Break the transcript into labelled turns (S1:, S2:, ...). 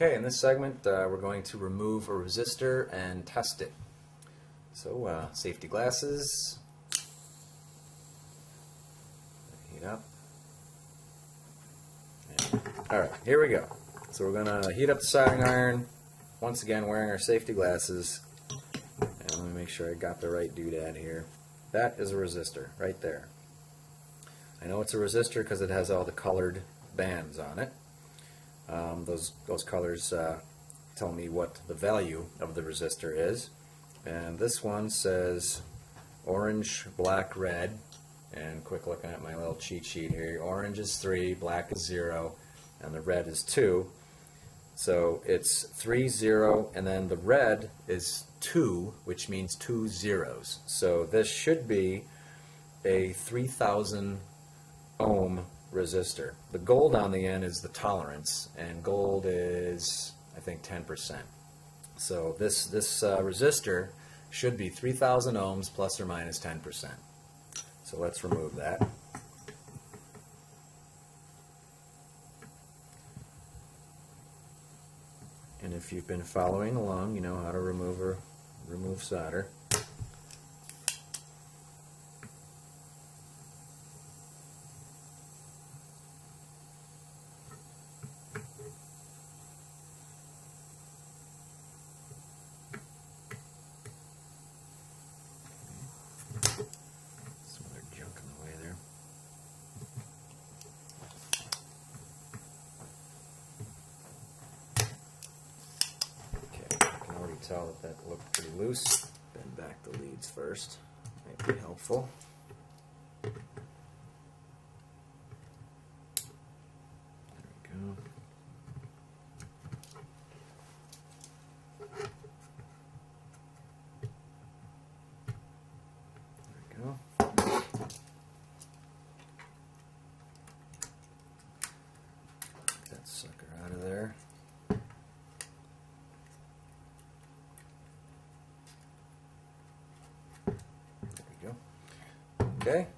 S1: Okay, in this segment, uh, we're going to remove a resistor and test it. So, uh, safety glasses. Heat up. All right, here we go. So we're going to heat up the soldering iron. Once again, wearing our safety glasses. And let me make sure I got the right doodad here. That is a resistor, right there. I know it's a resistor because it has all the colored bands on it. Um, those, those colors uh, tell me what the value of the resistor is. And this one says orange, black, red. And quick looking at my little cheat sheet here. Orange is 3, black is 0, and the red is 2. So it's 3, 0, and then the red is 2, which means two zeros. So this should be a 3000 ohm resistor. The gold on the end is the tolerance, and gold is, I think, 10%. So this, this uh, resistor should be 3,000 ohms plus or minus 10%. So let's remove that. And if you've been following along, you know how to remove or remove solder. Some other junk in the way there. Okay, I can already tell that that looked pretty loose. Bend back the leads first. Might be helpful. There we go. There we go. Get that sucker out of there. There we go. Okay,